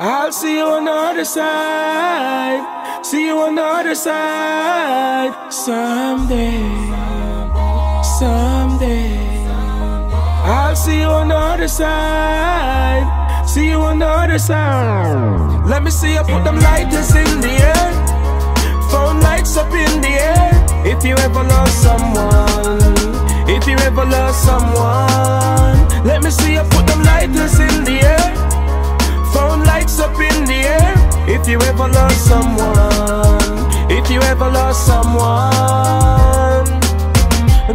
I'll see you on the other side. See you on the other side. Someday. Someday. I'll see you on the other side. See you on the other side. Let me see you put them lighters in the air. Phone lights up in the air. If you ever love someone. If you ever love someone let me see you put them lighters in the air. Phone lights up in the air. If you ever lost someone, if you ever lost someone,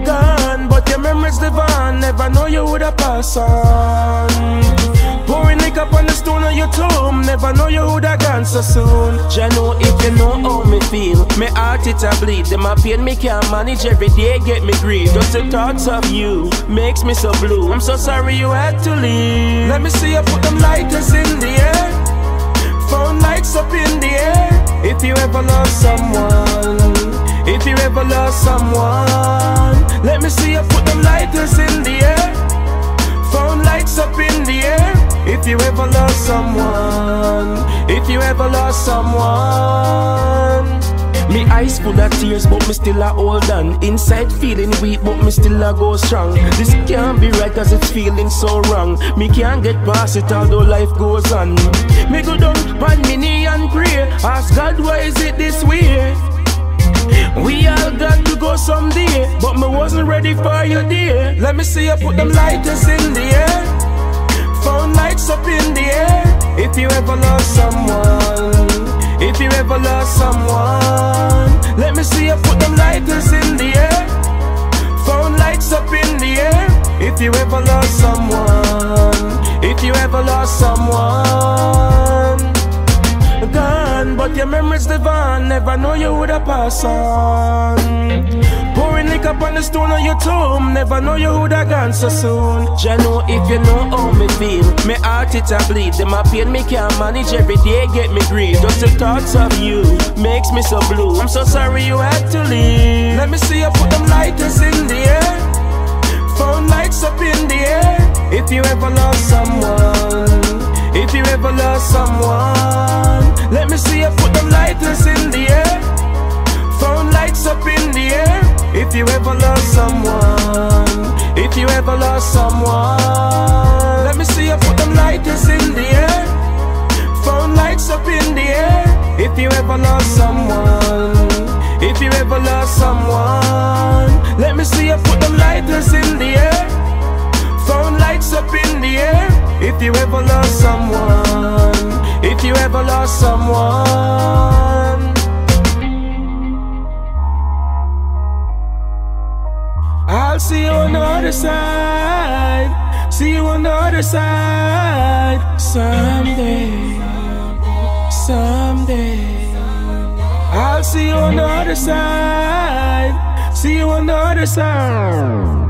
gone, but your memories live on. Never know you would have passed on. Liquor on the stone of your tomb. Never know you would have gone so soon. Jah know if you know how me feel. Me heart it a bleed. Them a pain me can't manage every day. Get me grief. Just the thoughts of you makes me so blue. I'm so sorry you had to leave. Let me see you put them lighters in the air. Phone lights up in the air. If you ever lost someone, If you ever lost someone, if you ever lost someone. Me eyes full of tears, but me still a hold on. Inside feeling weak, but me still a go strong. This can't be right, cause it's feeling so wrong. Me can't get past it, although life goes on. Me go down, pan me knee and pray. Ask God, why is it this way? We all got to go someday, but me wasn't ready for you, dear. Let me see you put them lighters in the air. Phone lights up in the air. If you ever lost someone, if you ever lost someone, let me see you put them lighters in the air. Phone lights up in the air. If you ever lost someone, if you ever lost someone, gone, but your memories live on. Never know you would have passed on. Pouring the stone of your tomb. Never know you would have gone so soon. Jah know if you know how me feel. Me heart it a bleed. Them a pain me can't manage every day. Get me grief. Just the thoughts of you makes me so blue. I'm so sorry you had to leave. Let me see you put them lighters in the air. Phone lights up in the air. If you ever lost someone, if you ever lost someone, let me see you put them lighters in the air. Phone lights up in the air. If you ever lost someone, if you ever lost someone, let me see you put them lighters in the air. Phone lights up in the air. If you ever lost someone, if you ever lost someone, let me see you put them lighters in the air. Phone lights up in the air. If you ever lost someone, if you ever lost someone. I'll see you on the other side. See you on the other side. Someday, someday. I'll see you on the other side. See you on the other side.